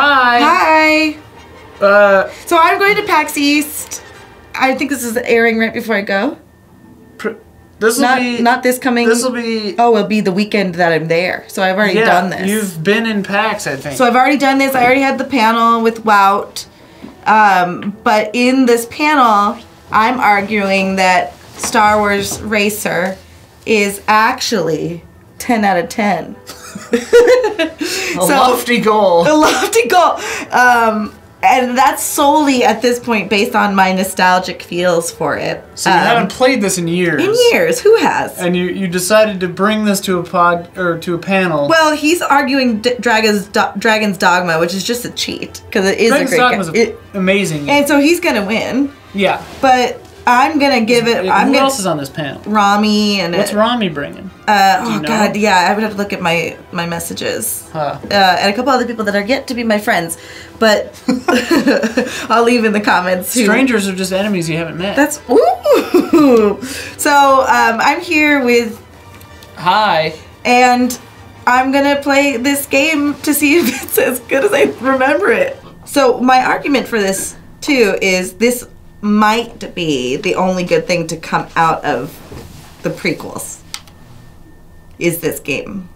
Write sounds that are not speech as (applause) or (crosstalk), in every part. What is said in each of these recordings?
Hi. Hi. Uh, So I'm going to PAX East. I think this is airing right before I go. this will Not be. not this coming. This will be. Oh, it'll be the weekend that I'm there. So I've already yeah, done this. You've been in PAX, I think. So I've already done this. I already had the panel with Wout. Um, but in this panel, I'm arguing that Star Wars Racer is actually 10 out of 10. (laughs) a (laughs) so- lofty goal. A lofty goal. Um, and that's solely at this point based on my nostalgic feels for it. So you Um, haven't played this in years. in years. Who has? And you, you decided to bring this to a pod or to a panel. Well, he's arguing D- Dragon's Do- Dragon's Dogma, which is just a cheat because it is Dragon's a great Dogma game. It- amazing. and so he's gonna win. yeah. But I'm gonna give it. Who I'm gonna else is on this panel? Rami and What's Rami bringing? Uh, oh know? god, yeah. I would have to look at my my messages. Huh. Uh, and a couple other people that are yet to be my friends, but (laughs) I'll leave in the comments. Who, Strangers are just enemies you haven't met. That's ooh. (laughs) So um, I'm here with, Hi. and I'm gonna play this game to see (laughs) if it's as good as I remember it. So my argument for this too is this might be the only good thing to come out of the prequels. Is this game?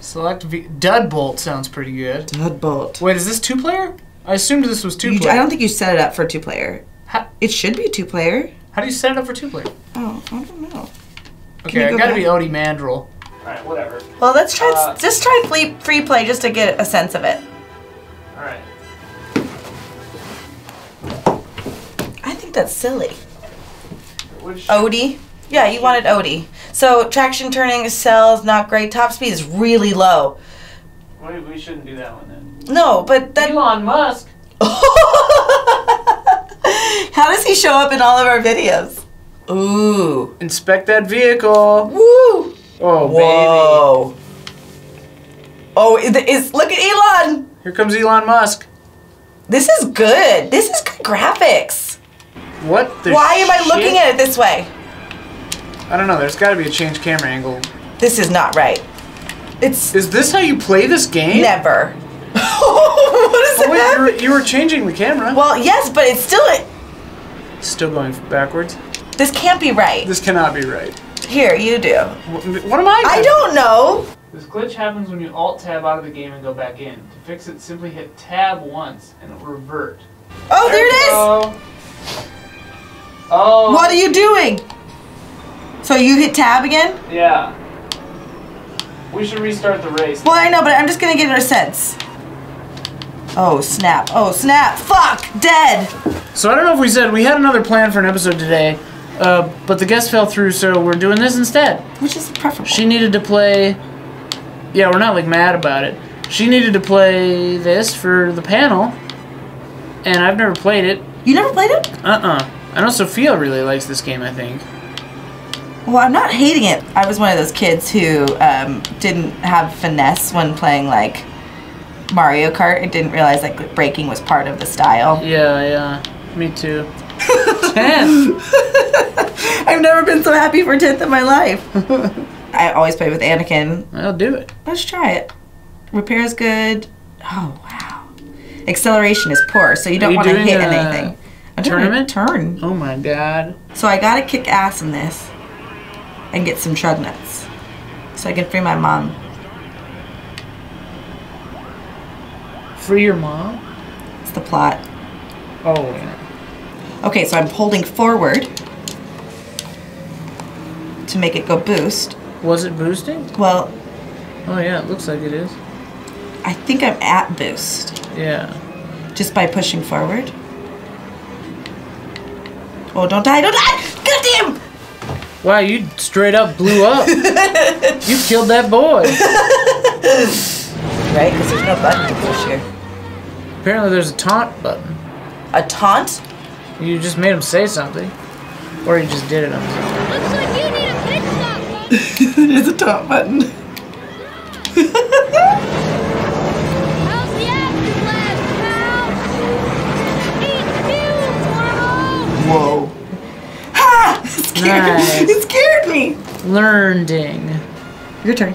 Select V. Dud Bolt sounds pretty good. Deadbolt. Wait, is this two player? I assumed this was two You, player. I don't think you set it up for two player. How, It should be two player. how do you set it up for two player? Oh, I don't know. Okay, you I gotta back? be Ody Mandrell. Alright, whatever. Well, let's try Uh, just try free free play just to get a sense of it. Alright. That's silly. Which, Ody. Yeah, you wanted Ody. So traction turning cells not great. Top speed is really low. we, we shouldn't do that one then. No, but that. Elon Musk. (laughs) How does he show up in all of our videos? Ooh. Inspect that vehicle. Woo. Oh, Whoa. Oh, is, is look at Elon. Here comes Elon Musk. This is good. This is good graphics. What the Why am I shit? looking at it this way? I don't know, there's gotta be a change camera angle. This is not right. It's Is this how you play this game? never. (laughs) what is Oh, wait, that? you were, you were changing the camera. Well, yes, but it's still. It. Still going backwards. This can't be right. This cannot be right. Here, you do. What, what am I? I don't know. This glitch happens when you alt tab out of the game and go back in. To fix it, simply hit tab once and it'll revert. Oh, there it is. Oh. Oh. What are you doing? So you hit tab again? Yeah. We should restart the race. Well, I know, but I'm just gonna give it a sense. Oh snap! Oh snap! Fuck! Dead. So I don't know if we said we had another plan for an episode today, uh, but the guest fell through, so we're doing this instead. Which is preferable. She needed to play. Yeah, we're not like mad about it. She needed to play this for the panel, and I've never played it. You never played it? Uh uh I know Sophia really likes this game. I think. Well, I'm not hating it. I was one of those kids who um, didn't have finesse when playing like Mario Kart. I didn't realize like braking was part of the style. Yeah, yeah. Me too. Ten. (laughs) I've never been so happy for 10th in my life. (laughs) I always play with Anakin. I'll do it. Let's try it. Repair is good. Oh, wow. Acceleration is poor, so you don't want to hit a anything. A tournament? Turn. Oh my god. So I gotta kick ass in this and get some trug nuts so I can free my mom. Free your mom. It's the plot. Oh yeah. Okay, so I'm holding forward to make it go boost. Was it boosting? Well, Oh yeah, it looks like it is. I think I'm at boost Yeah. just by pushing forward. Oh, don't die, don't die! God damn! Wow, you straight up blew up. you killed that boy. (laughs) Right, because there's no button to push here. Apparently there's a taunt button. A taunt? You just made him say something. Or you just did it on his own. Looks like you need a pit stop, bud. (laughs) There's a taunt button. (laughs) How's the afterblast, pal? Eat two, Whoa. Scared, Nice. it scared me. Learning. Your turn.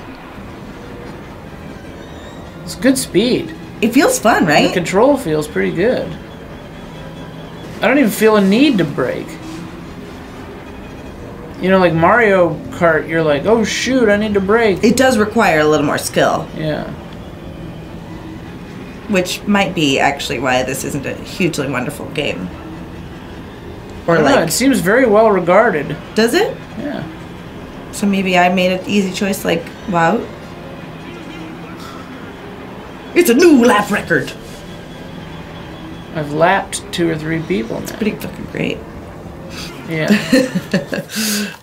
Let's good speed. It feels fun, right? The control feels pretty good. I don't even feel a need to brake. You know, like Mario Kart, you're like, oh shoot, I need to brake. It does require a little more skill, Yeah. which might be actually why this isn't a hugely wonderful game. Or don't know, it seems very well regarded. does it? Yeah. So maybe I made an easy choice, like wow. It's a new lap record. I've lapped two or three people now. It's pretty fucking great. Yeah. (laughs)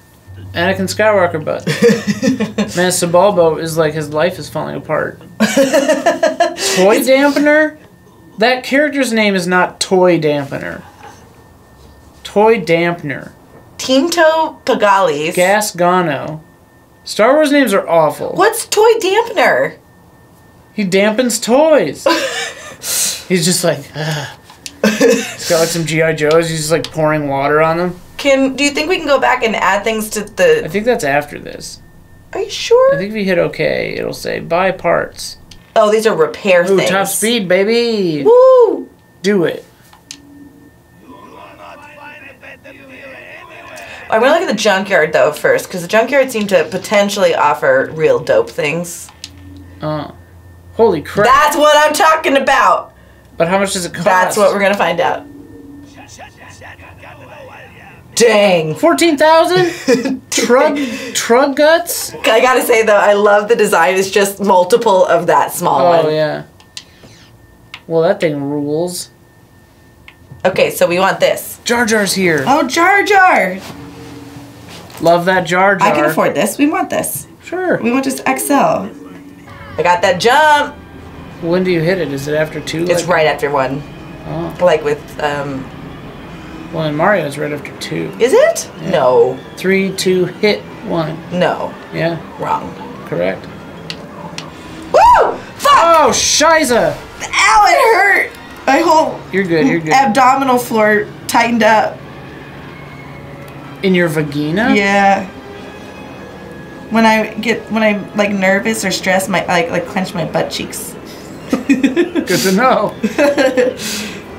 Anakin Skywalker butt. (laughs) Man, Sebulba is like his life is falling apart. (laughs) Toy Dampener? That character's name is not Toy Dampener. Toy Dampener. Teemto Pagalies. Gas Gano. Star Wars names are awful. What's toy dampener? He dampens toys. (laughs) He's just like, "Ugh." he's got like some GI Joes. He's just like pouring water on them. Can do you think we can go back and add things to the? I think that's after this. Are you sure? I think if you hit OK, it'll say buy parts. oh, these are repair Ooh, things. top speed, baby. Woo! Do it. I want to look at the junkyard though first, because the junkyard seemed to potentially offer real dope things. Uh, holy crap. That's what I'm talking about. but how much does it cost? That's what we're gonna find out. Dang. 14,000? (laughs) Trug, trug guts? I gotta say though, I love the design. It's just multiple of that small Oh, one. yeah. Well, that thing rules. Okay, so we want this. Jar Jar's here. Oh, Jar Jar! Love that Jar Jar. I can afford this. We want this. Sure. We want just XL. I got that jump. When do you hit it? Is it after two? It's like- right after one. Oh. Like with, um, Well, in Mario, it's right after two. is it? No. Three, two, hit, one. No. Yeah, Wrong. correct. Woo! Fuck! Oh, Shiza! Ow, it hurt! My whole You're good, you're good. abdominal floor tightened up. In your vagina? Yeah. When I get when I'm like nervous or stressed, my I, like like clench my butt cheeks. (laughs) (laughs) Good to know.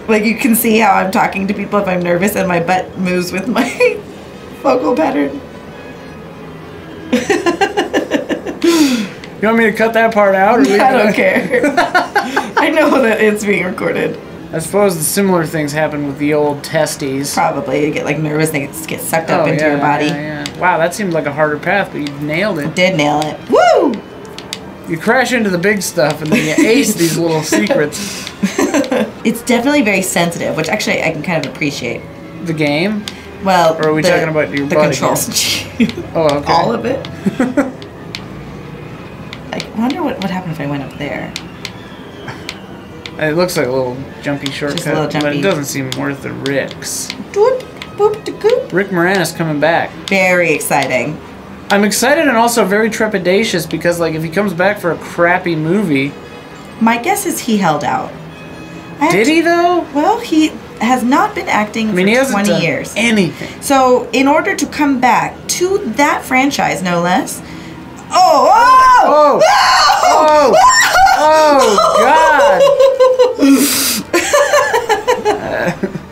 Like you can see how I'm talking to people if I'm nervous and my butt moves with my (laughs) vocal pattern. You want me to cut that part out? I don't care. I know that it's being recorded. I suppose the similar things happen with the old testes. Probably you get like nervous and they get sucked up Oh, into yeah, your body. yeah, yeah. Wow, that seemed like a harder path, but you nailed it. Did nail it. Woo! You crash into the big stuff and then you ace these little (laughs) secrets. It's definitely very sensitive, which actually I can kind of appreciate. The game? Well, Or are we the- talking about your the controls? (laughs) Oh, okay. All of it. (laughs) I wonder what would happen if I went up there. It looks like a little jumpy shortcut, little but it doesn't seem worth the risks. Doop, boop, da, goop. Rick Moranis coming back. Very exciting. I'm excited and also very trepidatious because, like, if he comes back for a crappy movie, My guess is he held out. I did he though? Well, he has not been acting I mean, he for hasn't 20 done years. anything. So, in order to come back to that franchise, no less. Oh! Oh! Oh! Oh! Oh! God!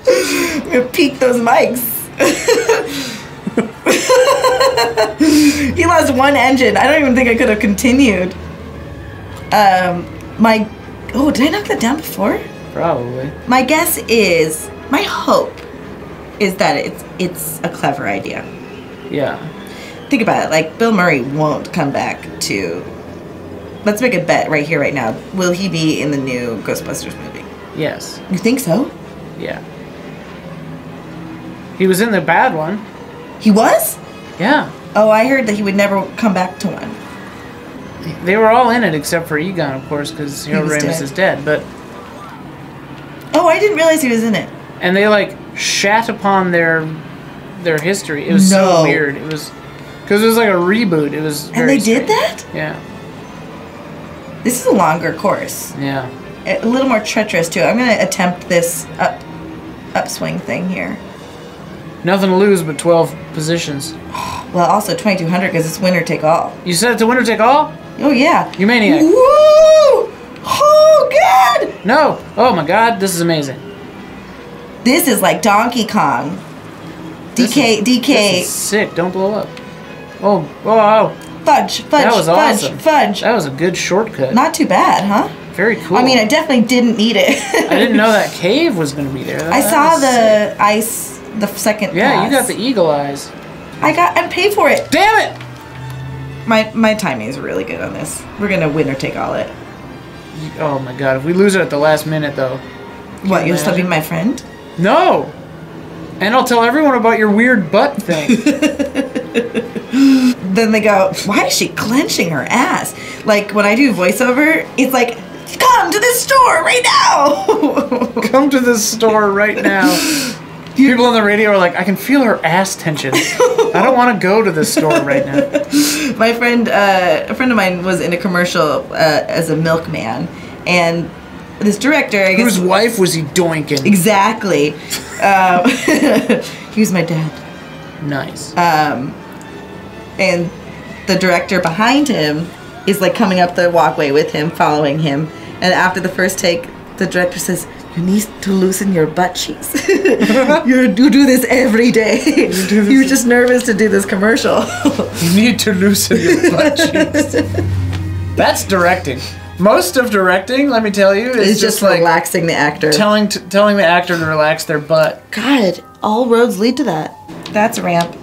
I'm gonna peek those mics. (laughs) he lost one engine. I don't even think I could have continued. Um, my oh, did I knock that down before? Probably. My guess is my hope is that it's it's a clever idea. Yeah. Think about it. Like Bill Murray won't come back to. Let's make a bet right here, right now. Will he be in the new Ghostbusters movie? Yes. You think so? Yeah. He was in the bad one. He was? Yeah. Oh, I heard that he would never come back to one. They were all in it except for Egon, of course, because Harold Ramis dead. is dead. But Oh, I didn't realize he was in it. and they like shat upon their their history. It was No. so weird. It was because it was like a reboot. It was. And they did that? Yeah. This is a longer course. Yeah. A little more treacherous too. I'm gonna attempt this up upswing thing here. Nothing to lose but twelve positions. (gasps) Well, also 2200 because it's winner take all. You said it's a winner take all. Oh yeah. You maniac. Woo! Oh, God! No! Oh my god, this is amazing. This is like Donkey Kong. DK, is- DK, This is sick. Don't blow up. Oh, oh, fudge, fudge, that was fudge, awesome. fudge. That was a good shortcut. Not too bad, huh? Very cool. I mean, I definitely didn't need it. I didn't know that (laughs) cave was going to be there. I That saw was sick. the ice, the second. Yeah, you got the eagle eyes. I got and paid for it. Damn it! My my timing is really good on this. We're gonna win or take all it. You- Oh my god, if we lose it at the last minute though. What? You'll still be my friend? No! And I'll tell everyone about your weird butt thing. (laughs) Then they go, why is she clenching her ass? Like when I do voiceover, it's like, come to this store right now. (laughs) Come to this store right now. (laughs) People on the radio are like, I can feel her ass tension. I don't want to go to this store right now. my friend, uh, a friend of mine, was in a commercial uh, as a milkman, and this director, I guess, Whose wife was he doinking? exactly, um, (laughs) he was my dad. Nice. um, and the director behind him is like coming up the walkway with him, following him. And after the first take, the director says, "You need to loosen your butt cheeks. (laughs) you do this every day. (laughs) You are just nervous to do this commercial." You need to loosen your butt cheeks. That's directing. Most of directing, let me tell you, is it's just, just, like relaxing the actor. telling t- telling the actor to relax their butt. God, all roads lead to that. That's a ramp.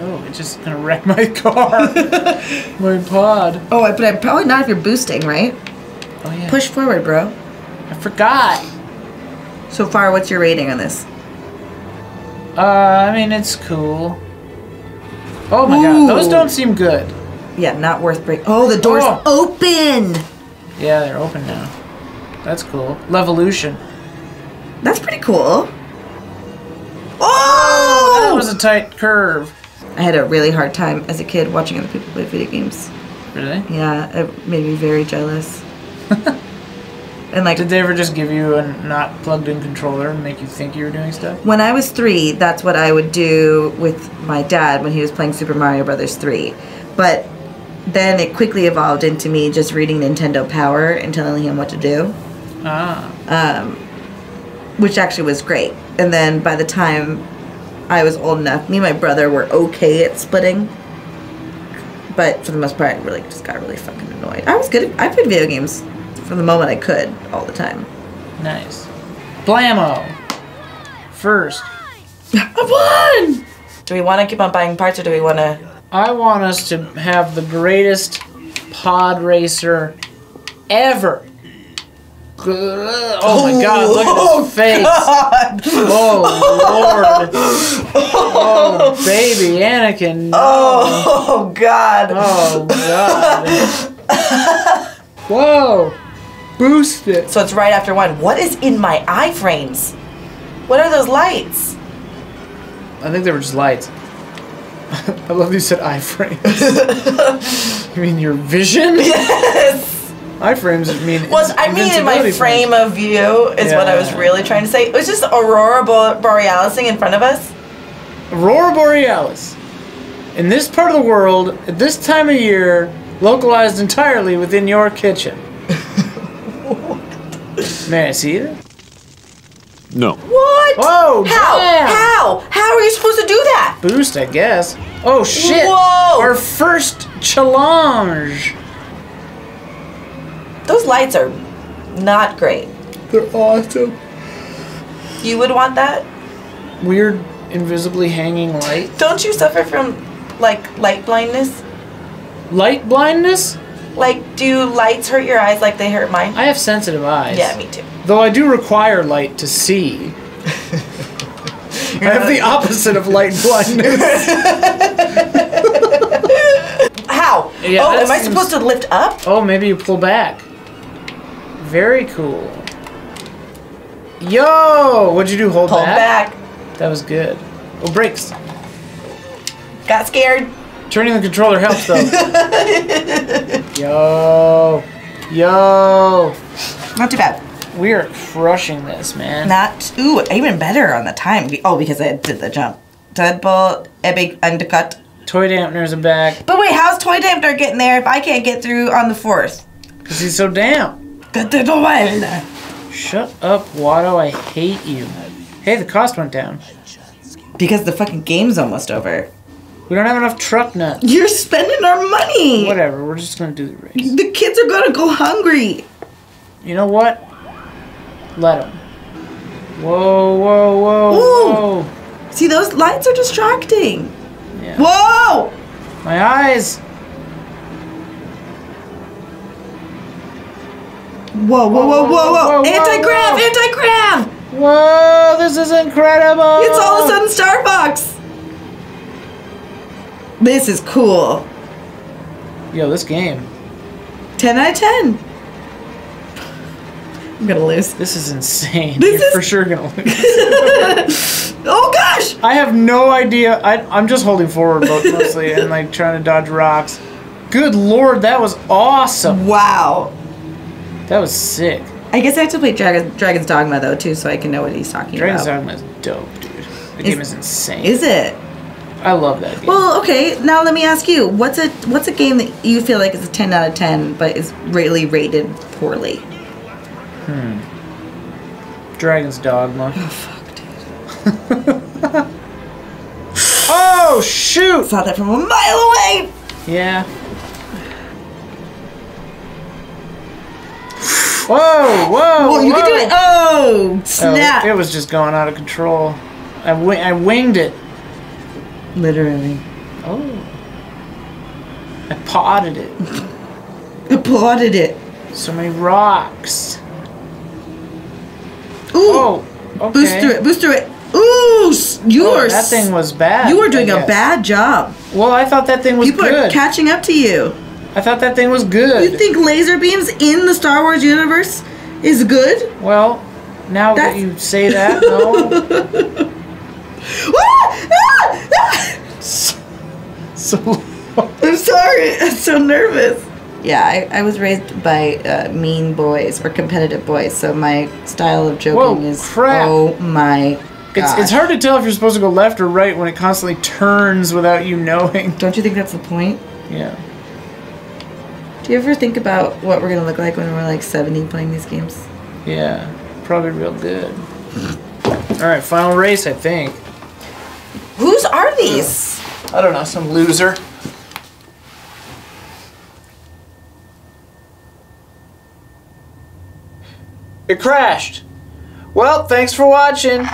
Oh, it's just gonna wreck my (laughs) car. my pod. Oh, I- but I'm probably not if you're boosting, right? Oh yeah. Push forward, bro. I forgot. So far, what's your rating on this? Uh, I mean it's cool. Oh my Ooh. god, those don't seem good. Yeah, not worth break. Oh, the door's Oh. open. Yeah, they're open now. That's cool. Levolution. That's pretty cool. Oh! That oh! was a tight curve. I had a really hard time as a kid watching other people play video games. Really? Yeah, it made me very jealous. (laughs) and like Did they ever just give you a not plugged in controller and make you think you were doing stuff? when I was three, that's what I would do with my dad when he was playing Super Mario Brothers 3. But then it quickly evolved into me just reading Nintendo Power and telling him what to do. Ah. um, which actually was great. And then by the time I was old enough, me and my brother were okay at splitting. But for the most part, I really just got really fucking annoyed. I was good. At, I played video games from the moment I could all the time. Nice. Blammo. First, (laughs) I won. Do we want to keep on buying parts, or do we want to? I want us to have the greatest pod racer ever. Oh my god, look at his oh, face. Oh lord. Oh baby Anakin. no. Oh God! Oh god. Whoa. Boost it. So it's right after one. What is in my iframes? What are those lights? I think they were just lights. (laughs) I love you said iframes. (laughs) you mean your vision? (laughs) Yes. Iframes mean Well, I mean, in my frame frames. of view is what I was really trying to say. It was just Aurora borealis in front of us. Aurora Borealis. In this part of the world, at this time of year, localized entirely within your kitchen. May I see it? No. What? Whoa, How? damn. How? How are you supposed to do that? Boost, I guess. Oh shit! Whoa. Our first challenge. Those lights are not great. They're awesome. You would want that? Weird, invisibly hanging light. Don't you suffer from like light blindness? Light blindness? Like, do lights hurt your eyes like they hurt mine? I have sensitive eyes. Yeah, me too. Though I do require light to see. (laughs) I have the opposite of light blindness. (laughs) How? Yeah, oh, that am I supposed to lift up? oh, maybe you pull back. Very cool. Yo! What'd you do? Hold Pull back? back. That was good. Oh, brakes. Got scared. Turning the controller helps though. (laughs) Yo. Yo. Not too bad. We are crushing this, man. Not ooh, even better on the time. Oh, because I did the jump. Deadbolt, epic undercut. Toy dampeners are back. But wait, how's Toy Damper getting there if I can't get through on the fourth? Because he's so. Get to the. Shut up, Watto. I hate you. Hey, the cost went down. Because the fucking game's almost over. We don't have enough truck nuts. You're spending our money. Whatever, we're just gonna do the race. The kids are gonna go hungry. You know what? Let them. Whoa, whoa, whoa, Ooh. whoa. See, those lights are distracting. Yeah. Whoa! My eyes. Whoa, whoa, whoa, whoa, whoa, whoa! whoa, Anti-grav, anti-grav! Whoa, this is incredible. It's all of a sudden Starbucks. This is cool. Yo, this game. 10 out of 10. I'm gonna lose. This is insane. This You're is- for sure gonna lose. (laughs) Oh gosh! I have no idea. I, I'm just holding forward mostly and like trying to dodge rocks. Good lord, that was awesome. Wow. That was sick. I guess I have to play Dragon, Dragon's Dogma though too, so I can know what he's talking Dragon's about. Dogma is dope, dude. The game is insane. Is it? I love that game. Well, okay. Now let me ask you: what's a what's a game that you feel like is a ten out of ten, but is really rated poorly? Hmm. Dragon's Dogma. Oh fuck, dude! (laughs) Oh shoot! Saw that from a mile away. Yeah. Whoa, whoa! Oh, you can do it! Oh, Oh, snap! it was just going out of control. I, I winged it. Literally, Oh. I potted it. (laughs) I potted it. So many rocks. Ooh, Oh, okay. booster it, booster it. Ooh, s- you Oh, that thing was bad. You were doing a bad job. Well, I thought that thing was People are good. catching up to you. I thought that thing was good. You think laser beams in the Star Wars universe is good? well, now that you say that, no. (laughs) Ah! Ah! So, (laughs) I'm sorry. I'm so nervous. Yeah, I, I was raised by uh, mean boys or competitive boys, so my style of joking Whoa, is crap. oh my it's, it's hard to tell if you're supposed to go left or right when it constantly turns without you knowing. Don't you think that's the point? Yeah. Do you ever think about what we're gonna look like when we're like 70 playing these games? Yeah. Probably real good. All right, final race, I think. Whose are these? I don't know, some loser. It crashed. Well, thanks for watching.